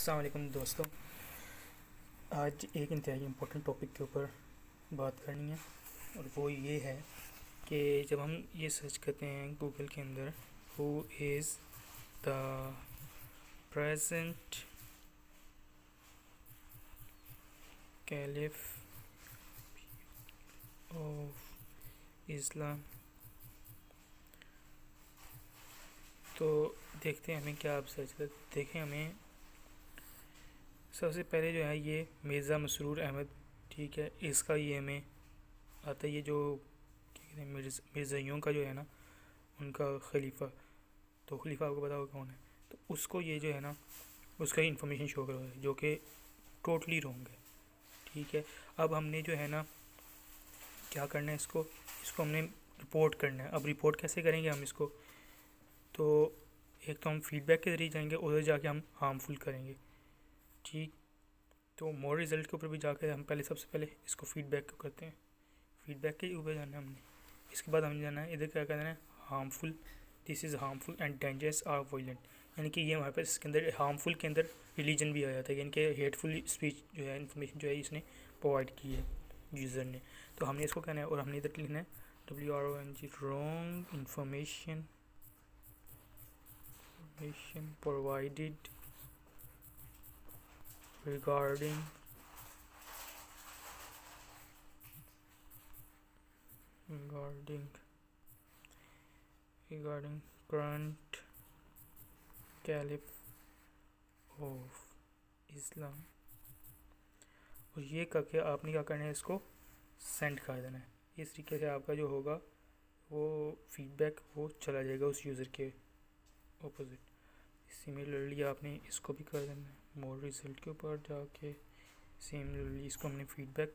असलम दोस्तों। आज एक इंतहाई इम्पोर्टेंट टॉपिक के ऊपर बात करनी है और वो ये है कि जब हम ये सर्च करते हैं गूगल के अंदर who is the present caliph of Islam तो देखते हैं हमें क्या आप सर्च कर, देखें हमें सबसे पहले जो है ये मिर्ज़ा मसरूर अहमद, ठीक है, इसका ये हमें आता है ये जो, क्या हैं मिर्ज़ाइयों का जो है ना, उनका खलीफा। तो खलीफा आपको पता कौन है? तो उसको ये जो है ना, उसका इन्फॉर्मेशन शो कर है, जो कि टोटली रॉन्ग है, ठीक है। अब हमने जो है ना, क्या करना है इसको? इसको हमने रिपोर्ट करना है। अब रिपोर्ट कैसे करेंगे हम इसको? तो एक तो हम फीडबैक के ज़रिए जाएँगे, उधर जाके हम हार्मफुल करेंगे। ठीक तो मोर रिज़ल्ट के ऊपर भी जाकर हम पहले, सबसे पहले इसको फीडबैक करते हैं। फीडबैक के ऊपर जाना है हमने। इसके बाद हमें जाना है, इधर क्या करना है? Harmful this is harmful and dangerous or violent यानी कि ये हमारे पास इसके अंदर हार्मफुल के अंदर रिलीजन भी आ जाता है। यानी कि हेटफुल स्पीच जो है इन्फॉर्मेशन जो है, इसने प्रोवाइड की है यूज़र ने। तो हमने इसको कहना है? और हमने इधर लिखना है W R O N G wrong information information provided regarding regarding regarding current caliph of Islam. और ये करके आपने क्या करना है इसको? सेंड कर देना है। इस तरीके से आपका जो होगा, वो फीडबैक वो चला जाएगा उस यूज़र के ऑपोजिट सिमिलरली आपने इसको भी कर देना है। मोर रिज़ल्ट के ऊपर जाके सिमिलरली इसको हमने फीडबैक